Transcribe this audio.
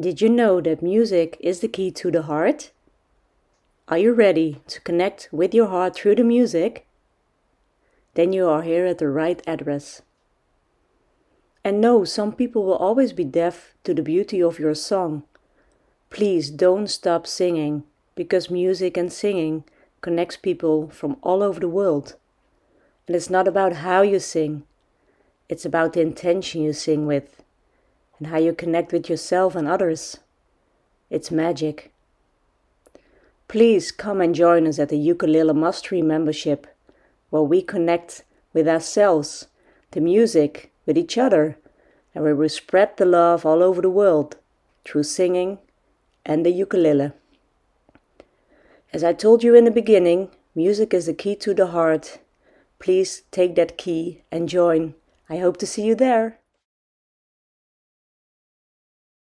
Did you know that music is the key to the heart? Are you ready to connect with your heart through the music? Then you are here at the right address. And no, some people will always be deaf to the beauty of your song. Please don't stop singing because music and singing connects people from all over the world. And it's not about how you sing, it's about the intention you sing with and how you connect with yourself and others. It's magic. Please come and join us at the Ukulele Mastery membership, where we connect with ourselves, the music, with each other, and where we spread the love all over the world through singing and the ukulele. As I told you in the beginning, music is the key to the heart. Please take that key and join. I hope to see you there.